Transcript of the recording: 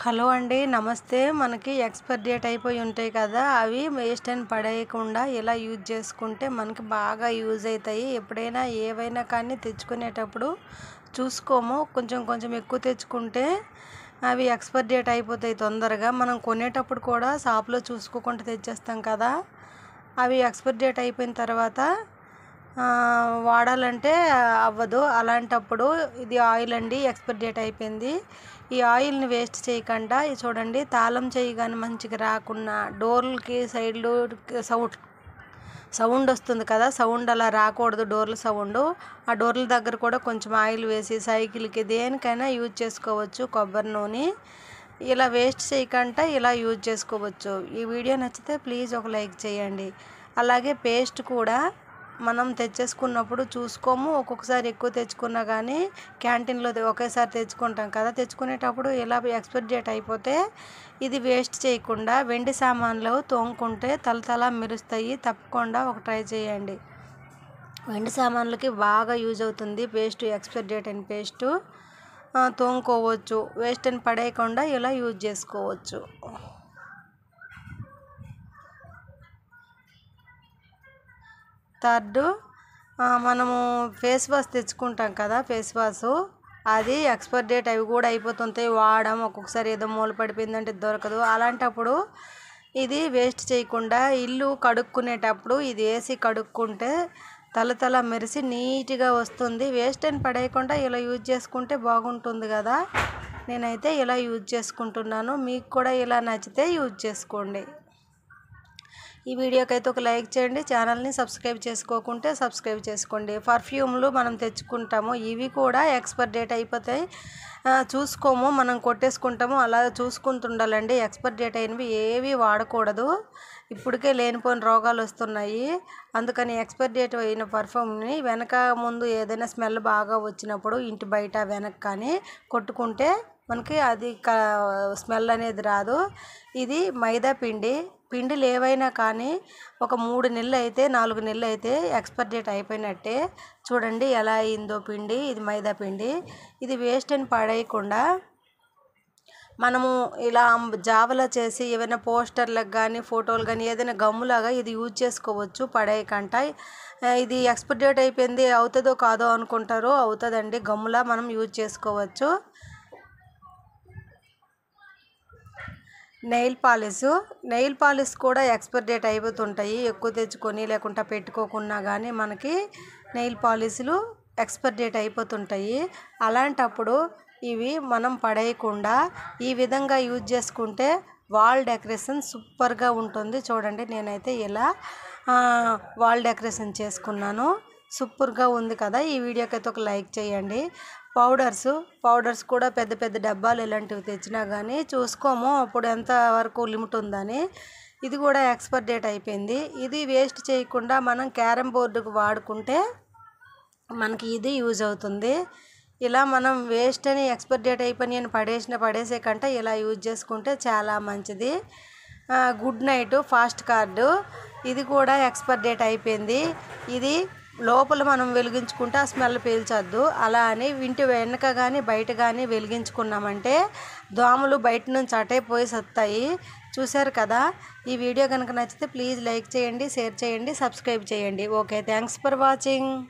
Hello అండి నమస్తే. మనకి ఎక్స్పైర్ డేట్ అయిపోయి ఉంటాయి కదా అవి వేస్ట్ అని పడేయకుండా ఇలా యూజ్ చేసుకుంటే మనకి బాగా యూజ్ అవుతాయి. ఎప్పుడైనా ఏవైనా కానీ తెచ్చుకునేటప్పుడు చూసుకోము. కొంచెం కొంచెం ఎక్కువ తెచ్చుకుంటే అవి ఎక్స్పైర్ డేట్ అయిపోతాయి తొందరగా. మనం కొనేటప్పుడు కూడా షాప్లో చూసుకోకుండా తెచ్చేస్తాం కదా అవి ఎక్స్పైర్ డేట్ అయిపోయిన తర్వాత వాడాలంటే అవ్వదు. అలాంటప్పుడు ఇది ఆయిల్ అండి ఎక్స్పైర్ డేట్ అయిపోయింది. ఈ ఆయిల్ని వేస్ట్ చేయకుండా ఇది చూడండి తాళం చేయి కానీ మంచిగా రాకుండా డోర్లకి సైడ్లు సౌండ్ సౌండ్ వస్తుంది కదా సౌండ్ అలా రాకూడదు డోర్ల సౌండ్. ఆ డోర్ల దగ్గర కూడా కొంచెం ఆయిల్ వేసి సైకిల్కి దేనికైనా యూజ్ చేసుకోవచ్చు కొబ్బరి నూనె. ఇలా వేస్ట్ చేయకుండా ఇలా యూజ్ చేసుకోవచ్చు. ఈ వీడియో నచ్చితే ప్లీజ్ ఒక లైక్ చేయండి. అలాగే పేస్ట్ కూడా మనం తెచ్చేసుకున్నప్పుడు చూసుకోము. ఒక్కొక్కసారి ఎక్కువ తెచ్చుకున్నా కానీ క్యాంటీన్లో ఒకేసారి తెచ్చుకుంటాం కదా. తెచ్చుకునేటప్పుడు ఇలా ఎక్స్పైర్ డేట్ అయిపోతే ఇది వేస్ట్ చేయకుండా వెండి సామాన్లు తోముకుంటే తలతల మెరుస్తాయి. తప్పకుండా ఒక ట్రై చేయండి. వెండి సామాన్లకి బాగా యూజ్ అవుతుంది పేస్ట్ ఎక్స్పైర్ డేట్ అయిన పేస్టు. తోముకోవచ్చు. వేస్ట్ అని పడేయకుండా ఇలా యూజ్ చేసుకోవచ్చు. థర్డ్ మనము ఫేస్ వాష్ తెచ్చుకుంటాం కదా ఫేస్ వాష్. అది ఎక్స్పైర్ డేట్ అవి కూడా అయిపోతుంటాయి వాడడం ఒక్కొక్కసారి ఏదో మూల పడిపోయిందంటే దొరకదు. అలాంటప్పుడు ఇది వేస్ట్ చేయకుండా ఇల్లు కడుక్కునేటప్పుడు ఇది వేసి కడుక్కుంటే తల తల మెరిసి నీట్గా వస్తుంది. వేస్ట్ అని పడేయకుండా ఇలా యూజ్ చేసుకుంటే బాగుంటుంది కదా. నేనైతే ఇలా యూజ్ చేసుకుంటున్నాను. మీకు కూడా ఇలా నచ్చితే యూజ్ చేసుకోండి. ఈ వీడియోకి అయితే ఒక లైక్ చేయండి. ఛానల్ని సబ్స్క్రైబ్ చేసుకోకుంటే సబ్స్క్రైబ్ చేసుకోండి. పర్ఫ్యూమ్లు మనం తెచ్చుకుంటాము. ఇవి కూడా ఎక్స్పైర్ డేట్ అయిపోతాయి. చూసుకోము. మనం కొట్టేసుకుంటాము. అలా చూసుకుంటుండాలండి. ఎక్స్పైర్ డేట్ అయినవి ఏవి వాడకూడదు. ఇప్పటికే లేనిపోయిన రోగాలు వస్తున్నాయి. అందుకని ఎక్స్పైర్ డేట్ అయిన పర్ఫ్యూమ్ని వెనక ముందు ఏదైనా స్మెల్ బాగా వచ్చినప్పుడు ఇంటి బయట వెనక కానీ కొట్టుకుంటే మనకి అది స్మెల్ అనేది రాదు. ఇది మైదా పిండి. పిండిలు ఏవైనా కానీ ఒక మూడు నెలలు అయితే నాలుగు నెలలు అయితే ఎక్స్పైర్ డేట్ అయిపోయినట్టే. చూడండి ఎలా అయిందో పిండి. ఇది మైదా పిండి. ఇది వేస్ట్ అని పడేయకుండా మనము ఇలా జావలా చేసి ఏమైనా పోస్టర్లకు కానీ ఫోటోలు కానీ ఏదైనా గమ్ములాగా ఇది యూజ్ చేసుకోవచ్చు. పడేయకంట. ఇది ఎక్స్పైర్ డేట్ అయిపోయింది. అవుతుందో కాదో అనుకుంటారు అవుతుందండి. గమ్ములా మనం యూజ్ చేసుకోవచ్చు. Nail polish. నెయిల్ పాలిష్ కూడా ఎక్స్పైర్ డేట్ అయిపోతుంటాయి. ఎక్కువ తెచ్చుకొని లేకుండా పెట్టుకోకున్నా కానీ మనకి నెయిల్ పాలిష్లు ఎక్స్పైర్ డేట్ అయిపోతుంటాయి. అలాంటప్పుడు ఇవి మనం పడేయకుండా ఈ విధంగా యూజ్ చేసుకుంటే వాల్ డెకరేషన్ సూపర్గా ఉంటుంది. చూడండి నేనైతే ఇలా వాల్ డెకరేషన్ చేసుకున్నాను. సూపర్గా ఉంది కదా. ఈ వీడియోకి అయితే ఒక లైక్ చేయండి. పౌడర్స్ పౌడర్స్ కూడా పెద్ద పెద్ద డబ్బాలు ఇలాంటివి తెచ్చినా కానీ చూసుకోము. అప్పుడు ఎంత వరకు లిమిట్ ఉందని. ఇది కూడా ఎక్స్పైర్ డేట్ అయిపోయింది. ఇది వేస్ట్ చేయకుండా మనం క్యారమ్ బోర్డుకు వాడుకుంటే మనకి ఇది యూజ్ అవుతుంది. ఇలా మనం వేస్ట్ అని ఎక్స్పైర్ డేట్ అయిపోయి నేను పడేసిన పడేసే కంటే ఇలా యూజ్ చేసుకుంటే చాలా మంచిది. Good Knight fast card. ఇది కూడా ఎక్స్పైర్ డేట్ అయిపోయింది. ఇది లోపల మనం వెలిగించుకుంటే ఆ స్మెల్ పీల్చొద్దు. అలా అని ఇంటి వెనక కానీ బయట కానీ వెలిగించుకున్నామంటే దోమలు బయట నుంచి అటే పోయి సత్తాయి. చూశారు కదా? ఈ వీడియో కనుక నచ్చితే ప్లీజ్ లైక్ చేయండి షేర్ చేయండి సబ్స్క్రైబ్ చేయండి. Okay thanks for watching.